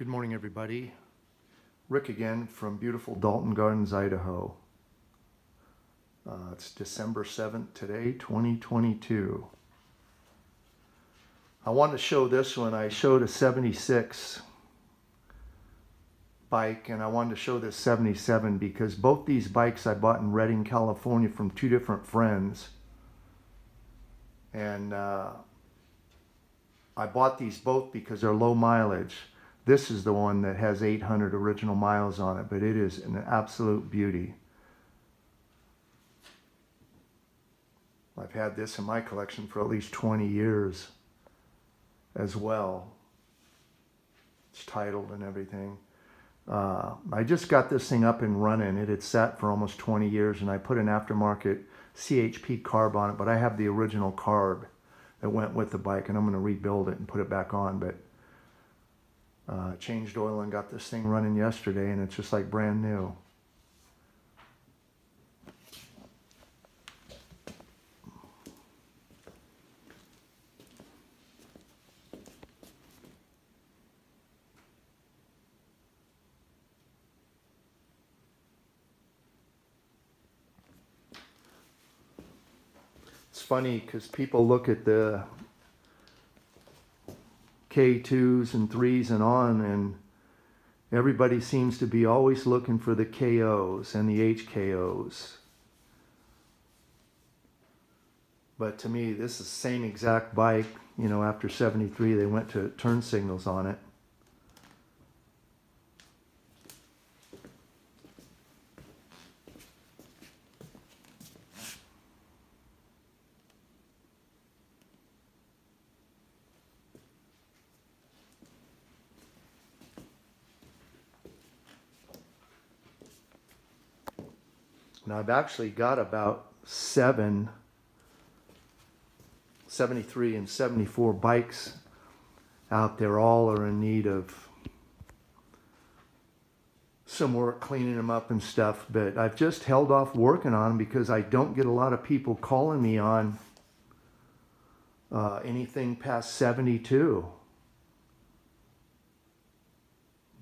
Good morning, everybody. Rick again from beautiful Dalton Gardens, Idaho. Uh, it's December 7th today, 2022. I wanted to show this one. I showed a 76 bike and I wanted to show this 77 because both these bikes I bought in Redding, California from two different friends. And uh, I bought these both because they're low mileage. This is the one that has 800 original miles on it, but it is an absolute beauty. I've had this in my collection for at least 20 years as well. It's titled and everything. Uh, I just got this thing up and running. It had sat for almost 20 years and I put an aftermarket CHP carb on it, but I have the original carb that went with the bike and I'm going to rebuild it and put it back on. But uh, changed oil and got this thing running yesterday and it's just like brand new. It's funny because people look at the K2s and 3s and on, and everybody seems to be always looking for the KOs and the HKOs. But to me, this is the same exact bike. You know, after 73, they went to turn signals on it. Now I've actually got about seven, 73 and 74 bikes out there. All are in need of some work cleaning them up and stuff. But I've just held off working on them because I don't get a lot of people calling me on uh, anything past 72.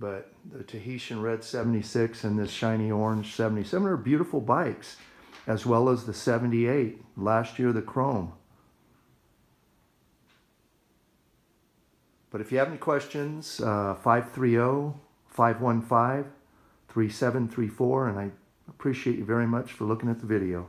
But the Tahitian Red 76 and this shiny orange 77 are beautiful bikes, as well as the 78, last year the Chrome. But if you have any questions, uh, 530-515-3734, and I appreciate you very much for looking at the video.